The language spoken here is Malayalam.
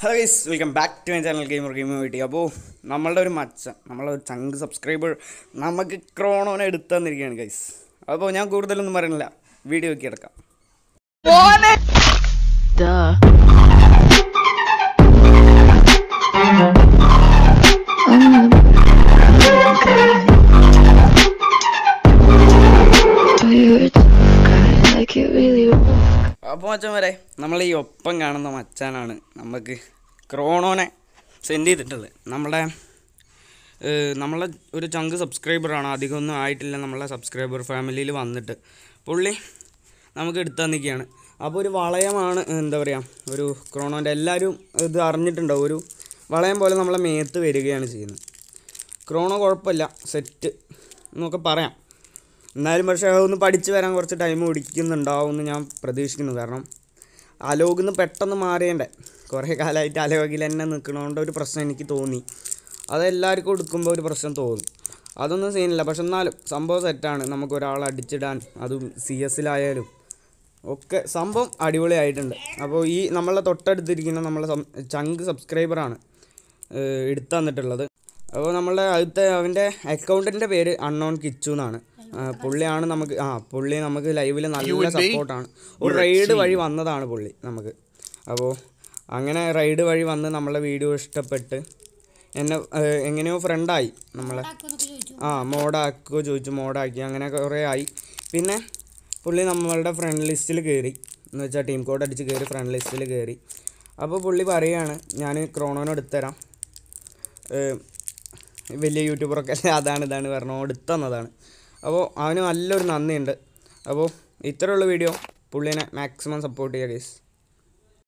Hello guys welcome back to my channel gamer game വീട്ടി അപ്പോൾ നമ്മളുടെ ഒരു മച്ച നമ്മളെ ഒരു ചങ്ക് സബ്സ്ക്രൈബർ നമുക്ക് ക്രോണോനെ എടുത്തു തന്നിരിക്കുകയാണ് ഗൈസ് അപ്പോൾ ഞാൻ കൂടുതലൊന്നും പറയുന്നില്ല. വീഡിയോ ഒക്കെ എടുക്കാം. അപ്പോൾ മച്ചാൻ വരെ നമ്മൾ ഈ ഒപ്പം കാണുന്ന മച്ചാനാണ് നമുക്ക് ക്രോണോനെ സെൻഡ് ചെയ്തിട്ടുള്ളത്. നമ്മുടെ നമ്മളെ ഒരു ചങ്ക് സബ്സ്ക്രൈബറാണ് അധികമൊന്നും ആയിട്ടില്ല നമ്മളെ സബ്സ്ക്രൈബർ ഫാമിലിയിൽ വന്നിട്ട്. പുള്ളി നമുക്ക് എടുത്തു തന്നിക്കുകയാണ് അപ്പോൾ ഒരു വളയമാണ് എന്താ പറയുക ഒരു ക്രോണോന്റെ എല്ലാവരും ഇത് അറിഞ്ഞിട്ടുണ്ടാവും. ഒരു വളയം പോലെ നമ്മളെ മേത്ത് വരികയാണ് ചെയ്യുന്നത്. ക്രോണോ കുഴപ്പമില്ല സെറ്റ് എന്നൊക്കെ പറയാം. എന്നാലും പക്ഷേ അതൊന്ന് പഠിച്ച് വരാൻ കുറച്ച് ടൈം പിടിക്കുന്നുണ്ടാവും എന്ന് ഞാൻ പ്രതീക്ഷിക്കുന്നു. കാരണം അലോകിൽ നിന്ന് പെട്ടെന്ന് മാറിയണ്ടേ. കുറേ കാലമായിട്ട് അലോകിൽ തന്നെ നിൽക്കണോണ്ട് ഒരു പ്രശ്നം എനിക്ക് തോന്നി. അതെല്ലാവർക്കും എടുക്കുമ്പോൾ ഒരു പ്രശ്നം തോന്നും. അതൊന്നും സീനില്ല. പക്ഷെ എന്നാലും സംഭവം സെറ്റാണ് നമുക്ക് ഒരാളെ അടിച്ചിടാൻ അതും സി എസിലായാലും ഒക്കെ സംഭവം അടിപൊളിയായിട്ടുണ്ട്. അപ്പോൾ ഈ നമ്മളെ തൊട്ടടുത്തിരിക്കുന്ന നമ്മളെ ചങ്ക് സബ്സ്ക്രൈബറാണ് എടുത്തു തന്നിട്ടുള്ളത്. അപ്പോൾ നമ്മളെ അടുത്ത അവന്റെ അക്കൗണ്ടിന്റെ പേര് അൺനോൺ കിച്ചു എന്നാണ്. പുള്ളിയാണ് നമുക്ക് ആ പുള്ളി നമുക്ക് ലൈവിൽ നല്ല സപ്പോർട്ടാണ് ഒരു റൈഡ് വഴി വന്നതാണ് പുള്ളി നമുക്ക്. അപ്പോൾ അങ്ങനെ റൈഡ് വഴി വന്ന് നമ്മളെ വീഡിയോ ഇഷ്ടപ്പെട്ട് എന്നെ എങ്ങനെയോ ഫ്രണ്ടായി നമ്മളെ. ആ മോഡാക്കുകയോ ചോദിച്ചു മോഡാക്കി അങ്ങനെ കുറേ ആയി. പിന്നെ പുള്ളി നമ്മളുടെ ഫ്രണ്ട് ലിസ്റ്റിൽ കയറി എന്ന് വെച്ചാൽ ടീം കോഡ് അടിച്ച് കയറി ഫ്രണ്ട് ലിസ്റ്റിൽ കയറി അപ്പോൾ പുള്ളി പറയുകയാണ് ഞാൻ ക്രോണോനെ എടുത്തുതരാം വലിയ യൂട്യൂബറൊക്കെ അതാണ് ഇതാണ് പറഞ്ഞോ എടുത്തു തന്നതാണ്. അപ്പോൾ അവന് നല്ലൊരു നന്ദിയുണ്ട്. അപ്പോൾ ഇത്രയുള്ള വീഡിയോ. പുള്ളിനെ മാക്സിമം സപ്പോർട്ട് ചെയ്യുക ഗൈസ്